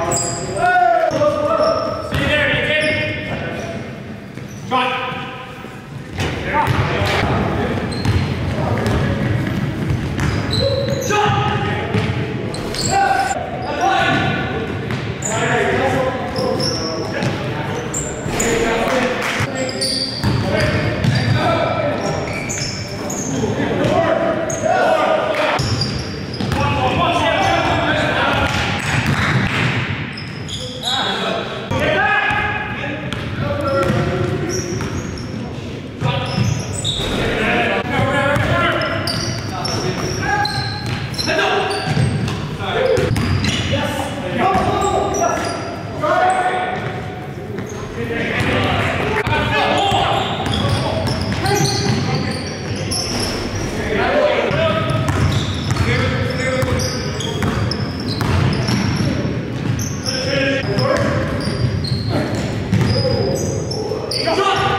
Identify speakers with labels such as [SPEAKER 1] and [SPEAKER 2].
[SPEAKER 1] Thank you. 你